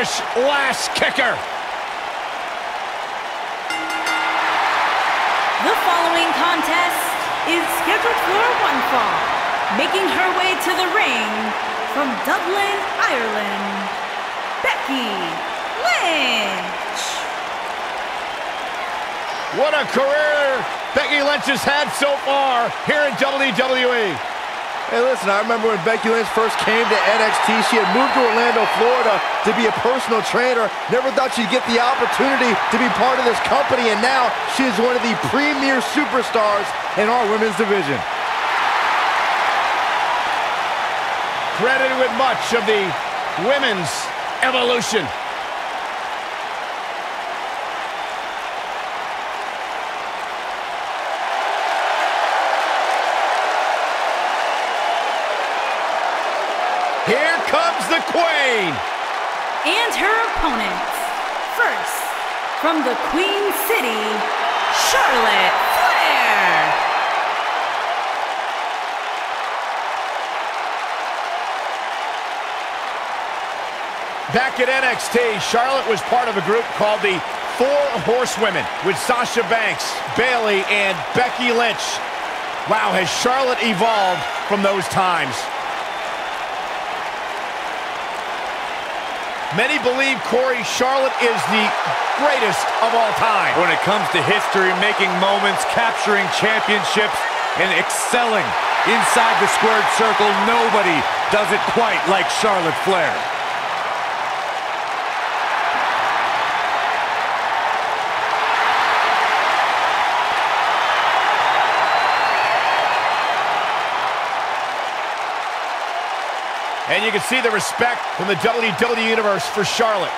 Irish Lass Kicker. The following contest is scheduled for one fall. Making her way to the ring from Dublin, Ireland, Becky Lynch. What a career Becky Lynch has had so far here in WWE. Hey, listen, I remember when Becky Lynch first came to NXT, she had moved to Orlando, Florida to be a personal trainer. Never thought she'd get the opportunity to be part of this company, and now she is one of the premier superstars in our women's division. Credited with much of the women's evolution. Here comes the Queen. And her opponents. First, from the Queen City, Charlotte Flair. Back at NXT, Charlotte was part of a group called the Four Horsewomen with Sasha Banks, Bayley, and Becky Lynch. Wow, has Charlotte evolved from those times? Many believe, Corey, Charlotte is the greatest of all time. When it comes to history, making moments, capturing championships, and excelling inside the squared circle, nobody does it quite like Charlotte Flair. And you can see the respect from the WWE Universe for Charlotte.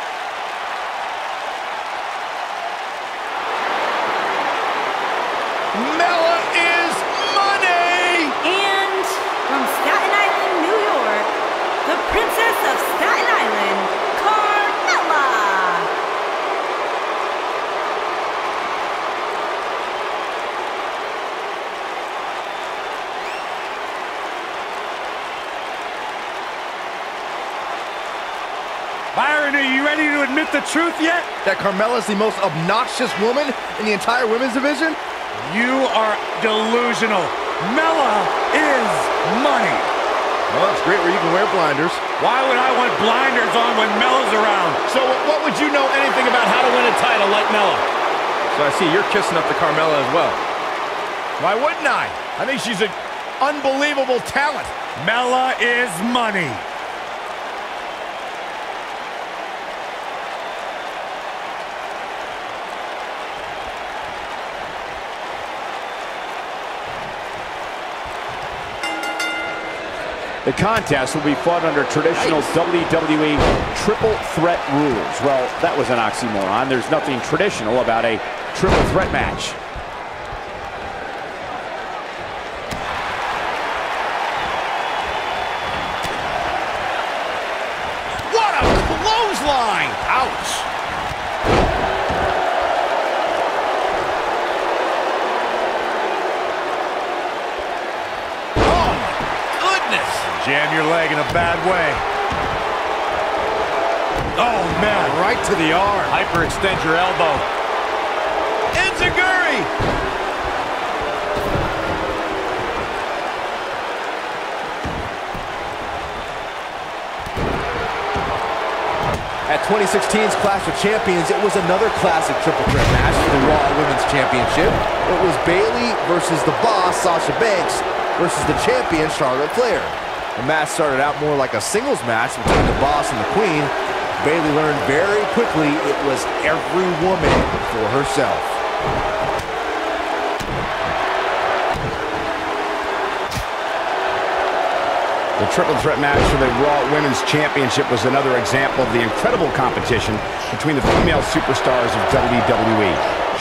Mella is money! And from Staten Island, New York, the Princess of Staten Island, Carmella. Byron, are you ready to admit the truth yet? That Carmella is the most obnoxious woman in the entire women's division? You are delusional. Mella is money. Well, it's great where you can wear blinders. Why would I want blinders on when Mella's around? So what would you know anything about how to win a title like Mella? So I see you're kissing up to Carmella as well. Why wouldn't I? I think she's an unbelievable talent. Mella is money. The contest will be fought under traditional WWE triple threat rules. Well, that was an oxymoron. There's nothing traditional about a triple threat match. What a clothesline! Ouch! Jam your leg in a bad way. Oh, man, right to the arm. Hyperextend your elbow. Enzuigiri! At 2016's Clash of Champions, it was another classic triple threat match for the Raw Women's Championship. It was Bayley versus the boss, Sasha Banks, versus the champion, Charlotte Flair. The match started out more like a singles match between the boss and the queen. Bayley learned very quickly it was every woman for herself. The triple threat match for the Raw Women's Championship was another example of the incredible competition between the female superstars of WWE.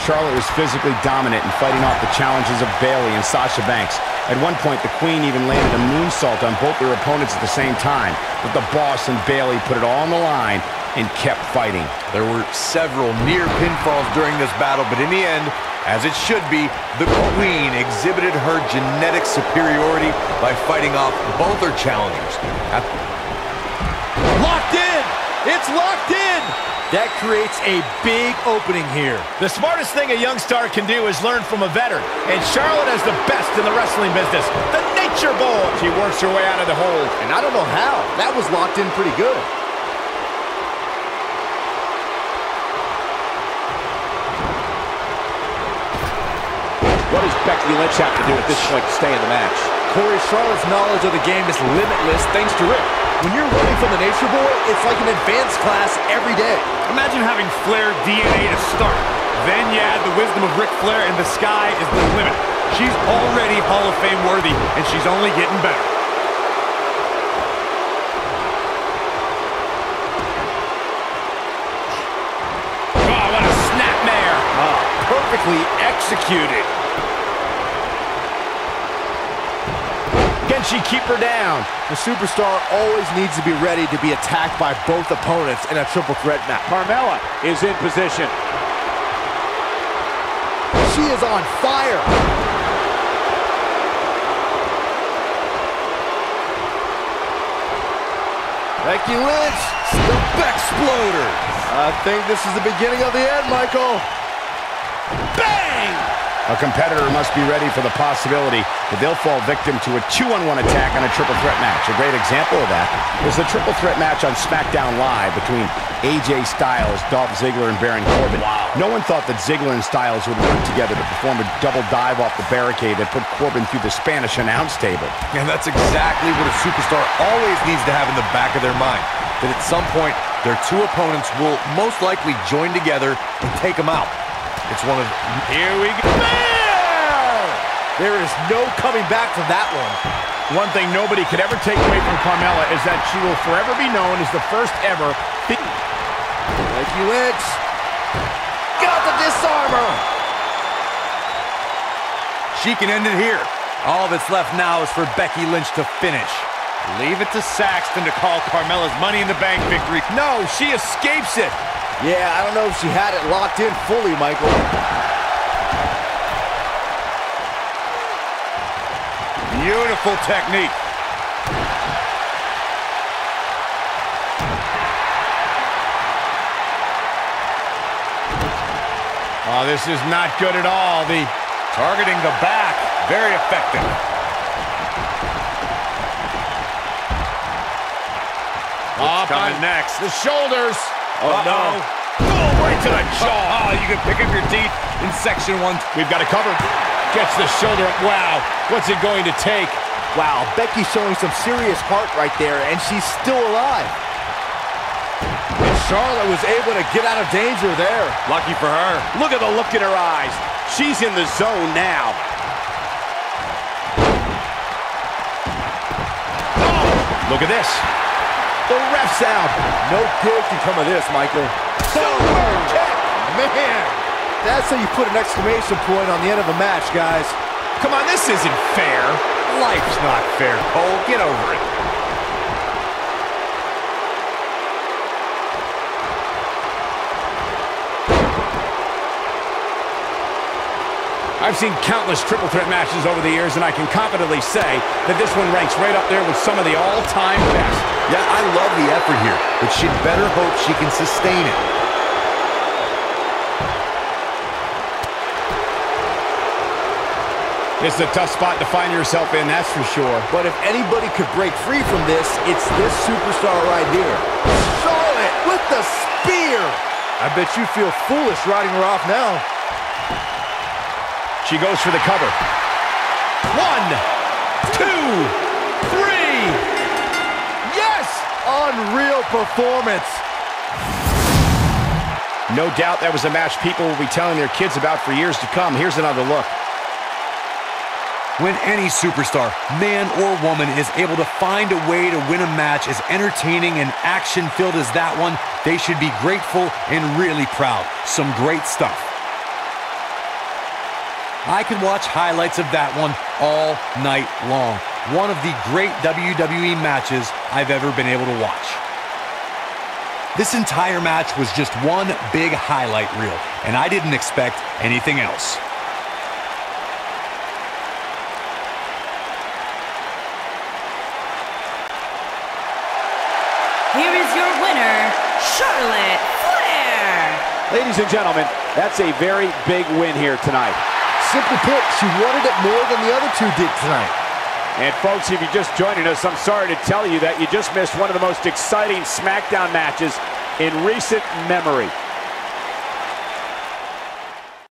Charlotte was physically dominant in fighting off the challenges of Bayley and Sasha Banks. At one point, the Queen even landed a moonsault on both their opponents at the same time, but the Boss and Bayley put it all on the line and kept fighting. There were several near pinfalls during this battle, but in the end, as it should be, the Queen exhibited her genetic superiority by fighting off both her challengers. At Locked in! It's locked in. That creates a big opening here. The smartest thing a young star can do is learn from a veteran. And Charlotte has the best in the wrestling business, the Nature Boy. She works her way out of the hold. And I don't know how. That was locked in pretty good. What does Becky Lynch have to do at this point to stay in the match? Corey, Charlotte's knowledge of the game is limitless thanks to Ric. When you're learning from the Nature Boy, it's like an advanced class every day. Imagine having Flair DNA to start. Then you add the wisdom of Ric Flair, and the sky is the limit. She's already Hall of Fame worthy, and she's only getting better. Oh, what a snapmare. Ah, perfectly executed. Can she keep her down? The superstar always needs to be ready to be attacked by both opponents in a triple threat match. Carmella is in position. She is on fire. Becky Lynch, the Bexploder. I think this is the beginning of the end, Michael. Bang! A competitor must be ready for the possibility that they'll fall victim to a two-on-one attack on a triple threat match. A great example of that is the triple threat match on SmackDown Live between AJ Styles, Dolph Ziggler, and Baron Corbin. Wow. No one thought that Ziggler and Styles would work together to perform a double dive off the barricade that put Corbin through the Spanish announce table. And that's exactly what a superstar always needs to have in the back of their mind. That at some point, their two opponents will most likely join together and take them out. It's one of... Here we go. There is no coming back from that one. One thing nobody could ever take away from Carmella is that she will forever be known as the first ever... Becky Lynch. Got the disarmer. She can end it here. All that's left now is for Becky Lynch to finish. Leave it to Saxton to call Carmella's Money in the Bank victory. No, she escapes it. Yeah, I don't know if she had it locked in fully, Michael. Beautiful technique. Oh, this is not good at all. The Targeting the back. Very effective. Up ah, coming next? The shoulders. Oh, no. Boom, right to the jaw. Oh, you can pick up your teeth in section one. We've got it covered. Gets the shoulder up. Wow. What's it going to take? Wow, Becky's showing some serious heart right there, and she's still alive. And Charlotte was able to get out of danger there. Lucky for her. Look at the look in her eyes. She's in the zone now. Look at this. The ref's out. No good can come of this, Michael. Super kick. Man, that's how you put an exclamation point on the end of a match, guys. Come on, this isn't fair. Life's not fair, Cole. Get over it. I've seen countless triple threat matches over the years, and I can confidently say that this one ranks right up there with some of the all-time best. Yeah, I love the effort here, but she'd better hope she can sustain it. It's a tough spot to find yourself in, that's for sure. But if anybody could break free from this, it's this superstar right here. Charlotte with the spear. I bet you feel foolish riding her off now. She goes for the cover. One, two! Unreal performance. No doubt that was a match people will be telling their kids about for years to come. Here's another look. When any superstar, man or woman, is able to find a way to win a match as entertaining and action-filled as that one, they should be grateful and really proud. Some great stuff. I can watch highlights of that one all night long. One of the great WWE matches I've ever been able to watch. This entire match was just one big highlight reel, and I didn't expect anything else. Here is your winner, Charlotte Flair. Ladies and gentlemen, that's a very big win here tonight. Simply put, she wanted it more than the other two did tonight. And folks, if you're just joining us, I'm sorry to tell you that you just missed one of the most exciting SmackDown matches in recent memory.